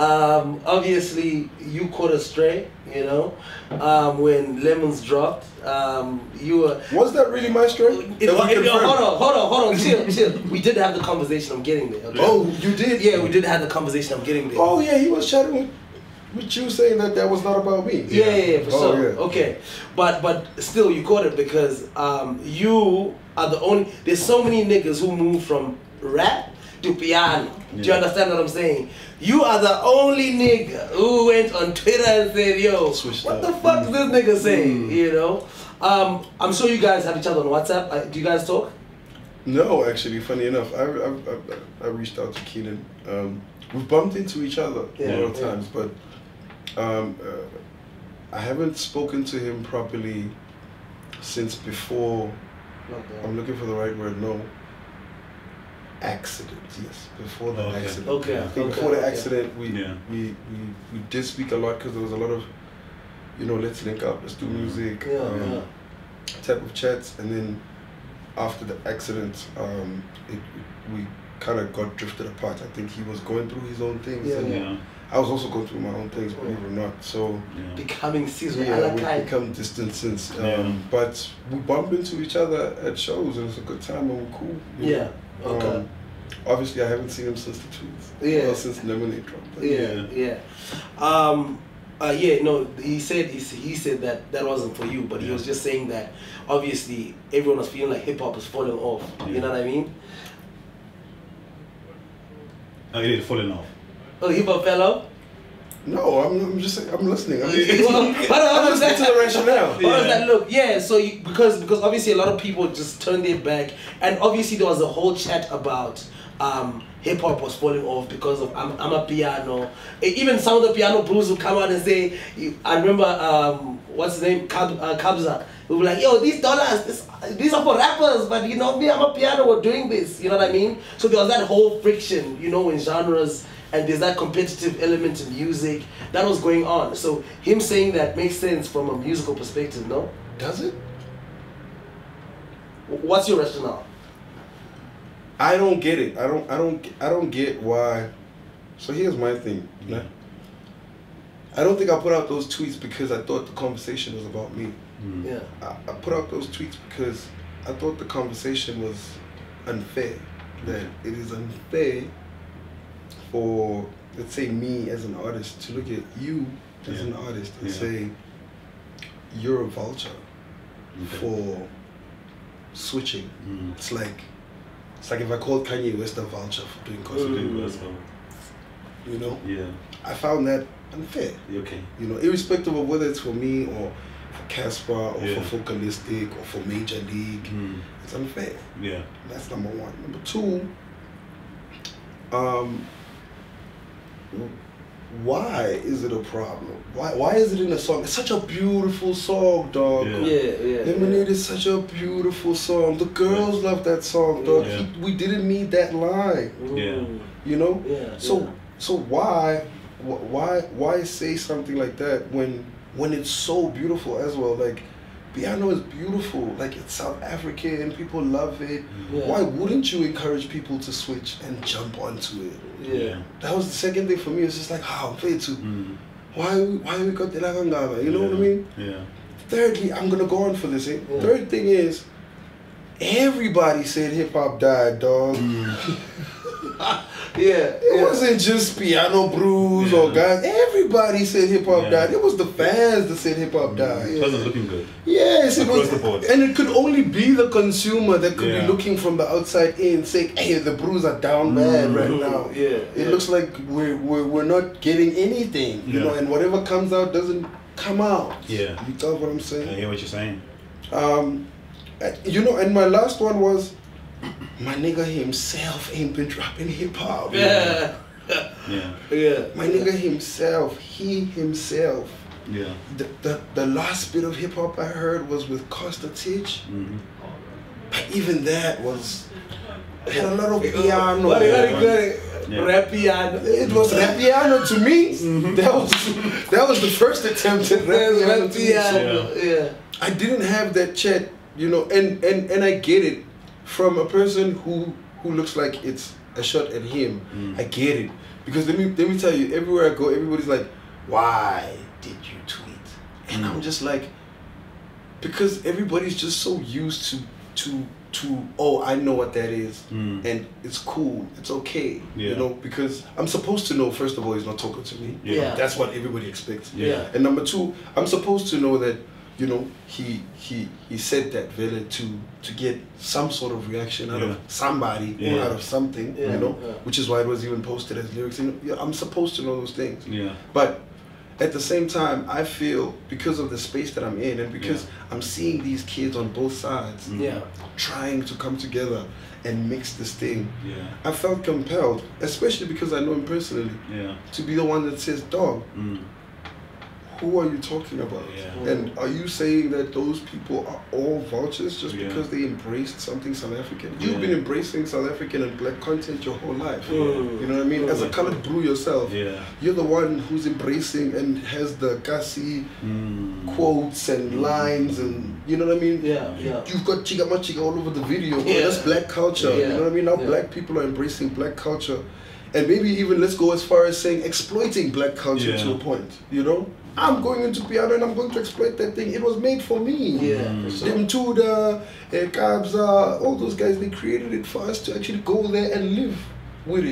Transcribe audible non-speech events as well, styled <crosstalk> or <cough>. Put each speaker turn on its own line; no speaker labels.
Um, obviously, you caught a stray, you know, um, when Lemons dropped. Um, you were.
Was that really my stray?
It,
That
it- hold on, hold on, hold on, chill, chill. We did have the conversation. I'm getting there. Okay?
Oh, you did?
Yeah, we did have the conversation. I'm getting there.
Oh, yeah, he was chatting with, with you saying that that was not about me.
Yeah, yeah, yeah, for
Oh,
sure.
yeah.
Okay, but but still, you caught it because um, you are the only. There's so many niggas who move from rap to piano. Do you understand what I'm saying? You are the only nigga who went on Twitter and said, "Yo,
Switched
what
up.
the fuck is this nigga saying?" You know. Um, I'm sure you guys have each other on WhatsApp. Uh, do you guys talk?
No, actually, funny enough, I, I, I, I reached out to Kiernan. Um, we've bumped into each other
Yeah,
a lot of
yeah.
times, but um, uh, I haven't spoken to him properly since before. I'm looking for the right word. No. Accident. Yes, before the
Okay.
accident.
Okay.
I think
okay,
before the
okay.
accident, we,
Yeah.
we, we we did speak a lot because there was a lot of, you know, let's link up, let's do music,
Yeah,
um,
yeah.
type of chats, and then after the accident, um, it, we kind of got drifted apart. I think he was going through his own things,
Yeah,
and
Yeah.
I was also going through my own things, believe it or not. So
Yeah.
Becoming Caesar
yeah, we've become distant since. Um,
Yeah.
But we bump into each other at shows, and it's a good time, and we're cool. you
Yeah.
know.
Okay.
Um, obviously, I haven't seen him since the tweets.
Yeah.
Well, since Lemonade dropped. but
Yeah, yeah. Um, uh, yeah, no, he said he, he said that that wasn't for you, but he was just saying that obviously everyone was feeling like hip hop is falling off. You know what I mean?
Oh, it is falling off.
Oh, hip hop fell off.
No, I'm, I'm just I'm listening. I'm,
Well, how does- how
I'm
does
listening
that-
to the rationale.
How does
Yeah.
that look? Yeah, so you, because because obviously a lot of people just turned their back, and obviously there was a whole chat about um, hip hop was falling off because of I'm, I'm a piano. Even some of the piano blues would come out and say, I remember um, what's his name, Kab, uh, Kabza. We were like, yo, these dollars, this, these are for rappers, but you know, me, I'm a piano, we're doing this. You know what I mean? So there was that whole friction, you know, in genres and there's that competitive element in music that was going on. So him saying that makes sense from a musical perspective, no?
Does it?
What's your rationale?
I don't get it. I don't. I don't. I don't get why. So here's my thing.
Yeah.
I don't think I put out those tweets because I thought the conversation was about me.
Mm.
Yeah.
I, I put out those tweets because I thought the conversation was unfair. That it is unfair for, let's say, me as an artist to look at you as
Yeah.
an artist and
Yeah.
say, you're a vulture
Okay.
for switching.
Mm.
It's like, it's like if I called Kanye West a vulture for doing gospel, you know.
Yeah.
I found that unfair.
Okay.
You know, irrespective of whether it's for me or for Cassper or
Yeah.
for Focalistic or for Major League,
Mm.
it's unfair.
Yeah.
That's number one. Number two, um, why is it a problem? Why why is it in a song? It's such a beautiful song, dog.
Yeah.
Yeah, yeah.
Lemonade is such a beautiful song. The girls love that song, dog.
Yeah.
He- we didn't need that line, mm.
Yeah.
you know.
Yeah.
So
yeah.
so why why why say something like that when when it's so beautiful as well? Like piano is beautiful. Like it's South African, people love it.
Yeah.
Why wouldn't you encourage people to switch and jump onto it?
Yeah.
That was the second thing for me. It's just like how fair to
Mm.
why why we got the Lagangaba, you know what I mean?
Yeah.
Thirdly, I'm gonna go on for this. Eh?
Yeah.
Third thing is everybody said hip hop died, dog. <laughs> <laughs>
Yeah.
It
yeah.
wasn't just piano brews or guys. Everybody said hip hop
Yeah.
died. It was the fans that said hip hop died.
It wasn't looking good.
Yes, it was,
the board.
and it could only be the consumer that could
Yeah.
be looking from the outside in, saying, "Hey, the brews are down bad right now."
Yeah,
it
yeah.
looks like we're, we're we're not getting anything, you
Yeah.
know, and whatever comes out doesn't come out.
Yeah.
you got what I'm saying.
I hear what you're saying.
Um, uh, you know, and my last one was, my nigga himself ain't been dropping hip hop.
Yeah.
Yeah. <laughs>
Yeah.
My nigga himself, he himself.
Yeah.
The, the, the last bit of hip hop I heard was with Costa Titch.
Mm-hmm.
But even that was had a lot of piano.
What very good.
Yeah.
Rap piano.
It was rap piano to me. That was that was the first attempt at rap piano.
Rap
to me. So
piano. Yeah.
I didn't have that chat, you know, and and and I get it from a person who who looks like it's a shot at him.
Mm.
I get it Because let me let me tell you, everywhere I go, everybody's like, "Why did you tweet?" And I'm just like, because everybody's just so used to to to oh I know what that is
Mm.
and it's cool it's okay you know because I'm supposed to know first of all he's not talking to me
Yeah.
that's what everybody expects
Yeah.
and number two I'm supposed to know that you know he he he said that Vele to to get some sort of reaction out
Yeah.
of somebody or out of something
Yeah,
you know
yeah.
which is why it was even posted as lyrics and I'm supposed to know those things
Yeah.
but at the same time, I feel because of the space that I'm in and because I'm seeing these kids on both sides
Mm.
Yeah.
trying to come together and mix this thing,
Yeah.
I felt compelled, especially because I know him personally,
Yeah.
to be the one that says, Dog,
Mm.
Who are you talking about?
Yeah.
And are you saying that those people are all vultures just
Yeah.
because they embraced something South African? You've
Yeah.
been embracing South African and black content your whole life.
Mm.
You know what I mean? As a colored brew yourself,
Yeah.
you're the one who's embracing and has the kasi
Mm.
quotes and lines and you know what I mean?
Yeah, yeah.
You've got jika majika all over the video. bro.
Yeah.
That's black culture.
Yeah.
You know what I mean? Now black people are embracing black culture. And maybe even let's go as far as saying exploiting black culture to a point. You know? I'm going into piano and I'm going to exploit that thing. It was made for me.
Yeah,
Mm.
for sure.
Them Tuda, uh, Kabza, all those guys, they created it for us to actually go there and live with it.